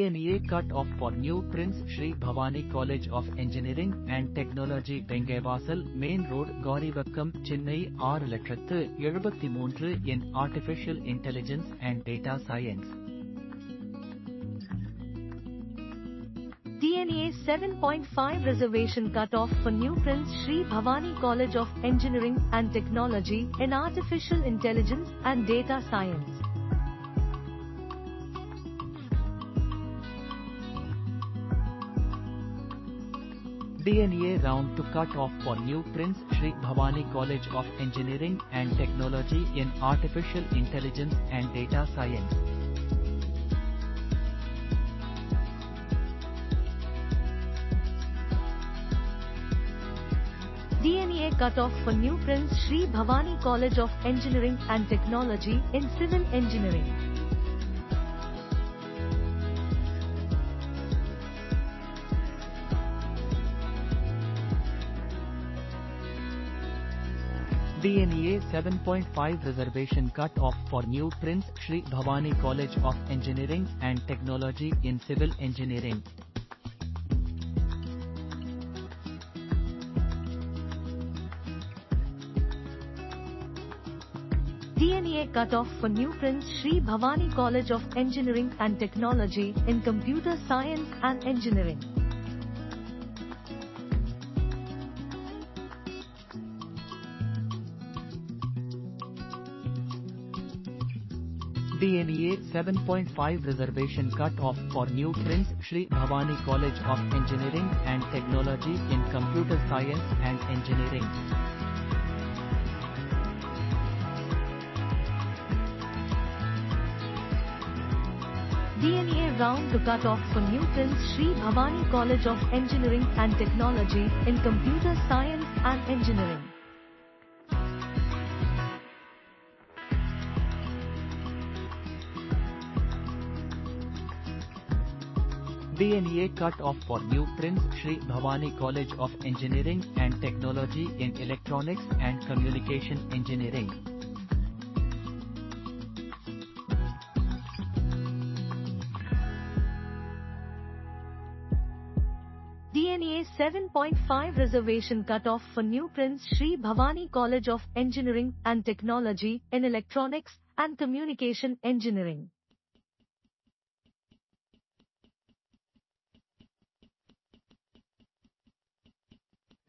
TNEA cut-off for new Prince Shri Bhavani College of Engineering and Technology Vengaivasal Main Road Gowrivakkam Chennai ஆறு லட்சத்து எழுபத்தி மூன்று in artificial intelligence and TNEA 7.5 reservation cut off for New Prince Shri Bhavani College of Engineering and Technology in Artificial Intelligence and Data Science. TNEA round to cut off for new Prince Shri Bhavani College of Engineering and Technology in Artificial Intelligence and Data Science. TNEA cutoff for New Prince Shri Bhavani College of Engineering and Technology in Civil Engineering. TNEA 7.5 reservation cut off for new Prince Shri Bhavani College of Engineering and Technology in Civil Engineering. TNEA cutoff for New Prince Shri Bhavani College of Engineering and Technology in Computer Science and Engineering. TNEA 7.5 reservation cut off for new Prince Shri Bhavani College of Engineering and Technology in Computer Science and Engineering. TNEA round to cut off for New Prince Shri Bhavani College of Engineering and Technology in Computer Science and Engineering. TNEA cut off for new Prince Shri Bhavani College of Engineering and Technology in Electronics and Communication Engineering. TNEA 7.5 reservation cut-off for New Prince Shri Bhavani College of Engineering and Technology in Electronics and Communication Engineering.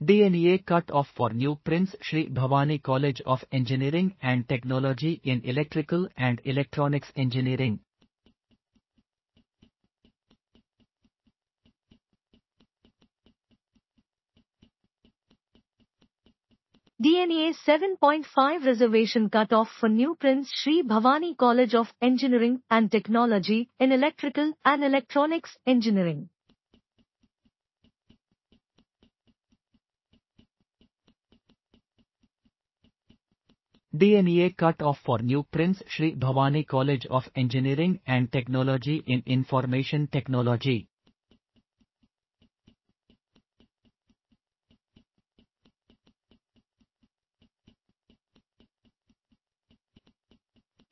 TNEA cut off for new Prince Shri Bhavani College of Engineering and Technology in Electrical and Electronics Engineering. TNEA 7.5 reservation cut off for New Prince Shri Bhavani College of Engineering and Technology in Electrical and Electronics Engineering. TNEA cut off for new Prince Shri Bhavani College of Engineering and Technology in Information Technology.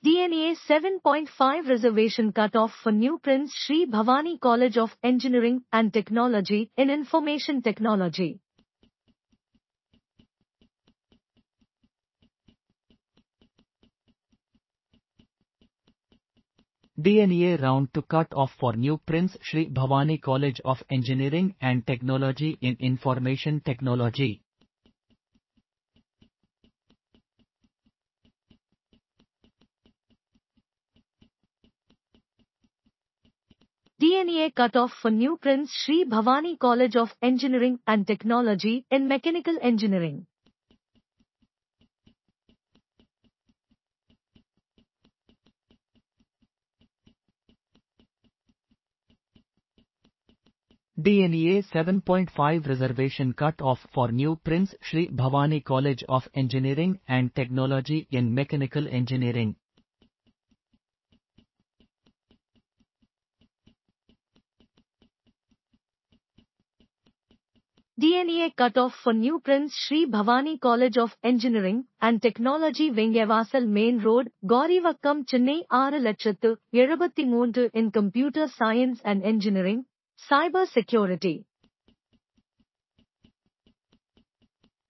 TNEA 7.5 reservation cut off for New Prince Shri Bhavani College of Engineering and Technology in Information Technology. TNEA round to cut off for new Prince Shri Bhavani College of Engineering and Technology in Information Technology. TNEA cutoff for New Prince Shri Bhavani College of Engineering and Technology in Mechanical Engineering. TNEA 7.5 reservation cut-off for new Prince Shri Bhavani College of Engineering and Technology in Mechanical Engineering. TNEA cut-off for new Prince Shri Bhavani College of Engineering and Technology Vengaivasal Main Road, Gowrivakkam, Chennai 6 in Computer Science and Engineering, Cyber Security.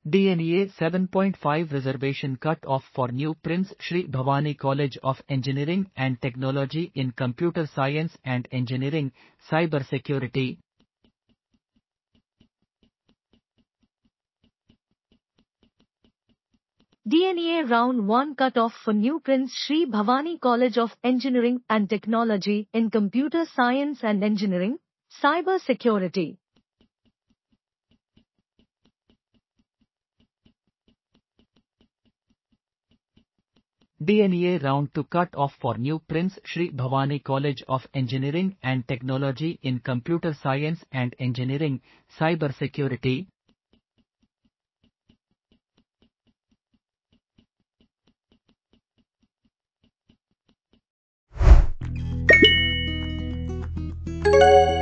TNEA 7.5 reservation cut off for New Prince Shri Bhavani College of Engineering and Technology in Computer Science and Engineering, Cyber Security. TNEA Round 1 cut-off for New Prince Shri Bhavani College of Engineering and Technology in Computer Science and Engineering, Cyber Security. TNEA round to cut off for New Prince Shri Bhavani College of Engineering and Technology in Computer Science and Engineering, Cyber Security. you